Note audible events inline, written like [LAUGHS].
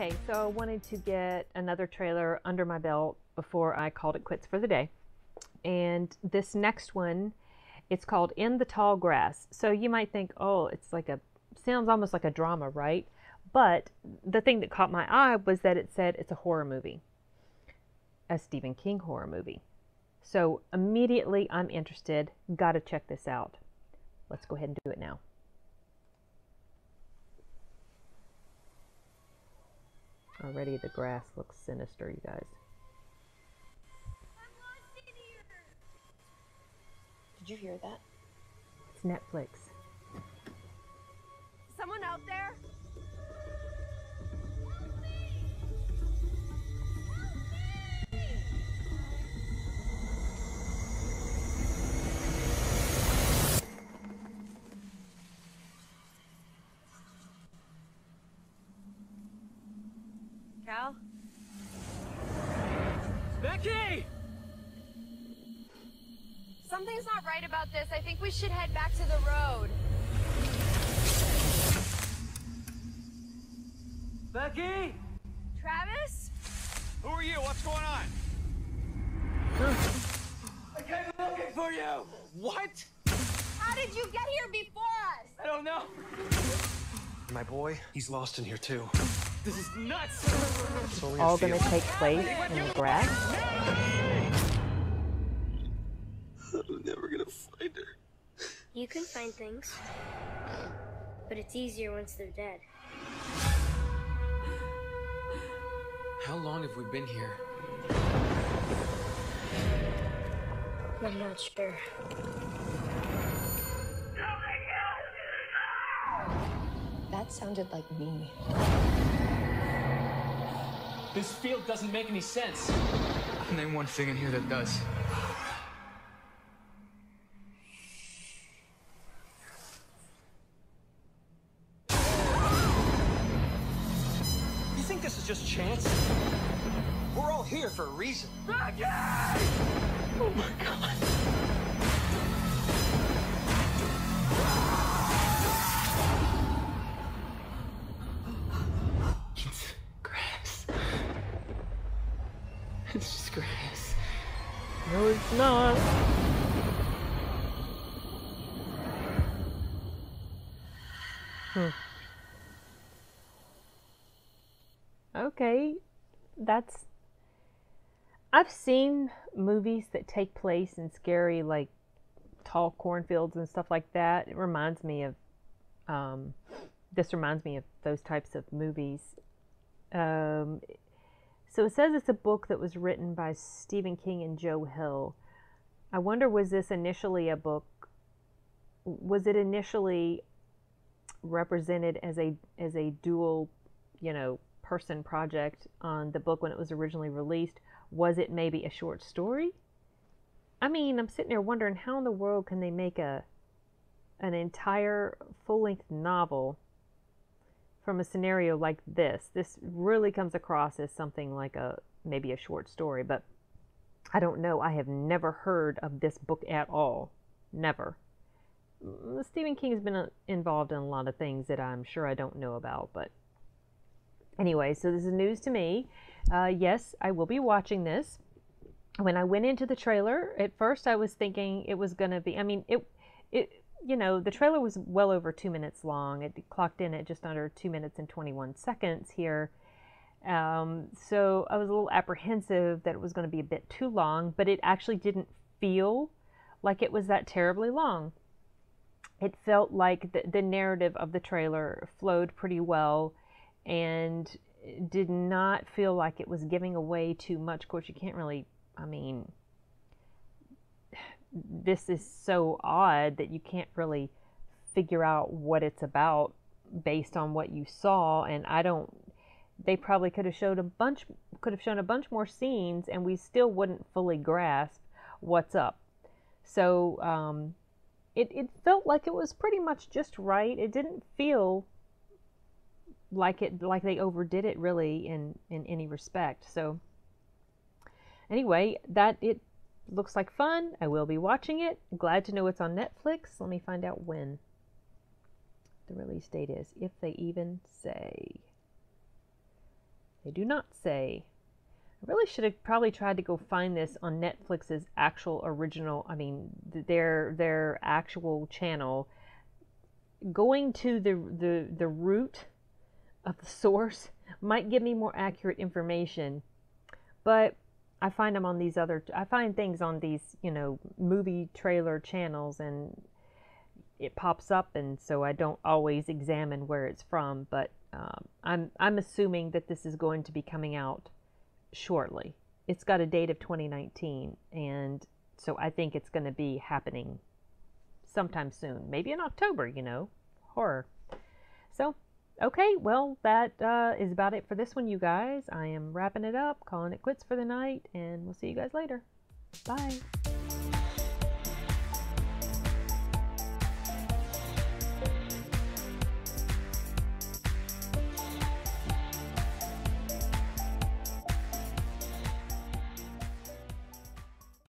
Okay, so I wanted to get another trailer under my belt before I called it quits for the day. And this next one, it's called In the Tall Grass. So you might think, oh, it's like a, sounds almost like a drama, right? But the thing that caught my eye was that it said it's a horror movie, a Stephen King horror movie. So immediately I'm interested. Got to check this out. Let's go ahead and do it now. Already the grass looks sinister, you guys. Did you hear that? It's Netflix. Someone out there? Cal? Becky! Something's not right about this. I think we should head back to the road. Becky! Travis? Who are you? What's going on? I came looking for you! What? How did you get here before us? I don't know. My boy, he's lost in here too. This is nuts! It's only All going to take place in the grass. [LAUGHS] I'm never gonna find her. You can find things, but it's easier once they're dead. How long have we been here? I'm not sure. That sounded like me. This field doesn't make any sense. Name one thing in here that does. You think this is just chance? We're all here for a reason. Oh my god. [LAUGHS] It's just grass. No, it's not. Hmm. Okay, that's. I've seen movies that take place in scary, like tall cornfields and stuff like that. It reminds me of. Um, this reminds me of those types of movies. Um, so it says it's a book that was written by Stephen King and Joe Hill. I wonder was this initially a book was it initially represented as a as a dual, you know, person project on the book when it was originally released? Was it maybe a short story? I mean, I'm sitting there wondering how in the world can they make a an entire full-length novel from a scenario like this. This really comes across as something like a maybe a short story, but I don't know. I have never heard of this book at all. Never. Mm, Stephen King's been uh, involved in a lot of things that I'm sure I don't know about, but anyway, so this is news to me. Uh, yes, I will be watching this. When I went into the trailer, at first I was thinking it was going to be. I mean, it it you know, the trailer was well over two minutes long. It clocked in at just under two minutes and 21 seconds here. Um, so I was a little apprehensive that it was going to be a bit too long, but it actually didn't feel like it was that terribly long. It felt like the, the narrative of the trailer flowed pretty well and did not feel like it was giving away too much. Of course, you can't really, I mean, this is so odd that you can't really figure out what it's about based on what you saw and I don't they probably could have showed a bunch could have shown a bunch more scenes and we still wouldn't fully grasp what's up. So um, it, it felt like it was pretty much just right. It didn't feel like it like they overdid it really in in any respect. So anyway, that it looks like fun. I will be watching it. Glad to know it's on Netflix. Let me find out when the release date is, if they even say. They do not say. I really should have probably tried to go find this on Netflix's actual original, I mean, their their actual channel. Going to the the the root of the [LAUGHS] source might give me more accurate information. But I find them on these other I find things on these, you know, movie trailer channels and it pops up and so I don't always examine where it's from, but um, I'm I'm assuming that this is going to be coming out shortly. It's got a date of 2019, and so I think it's going to be happening sometime soon, maybe in October. You know, horror. So, okay, well that uh, is about it for this one, you guys. I am wrapping it up, calling it quits for the night, and we'll see you guys later. Bye.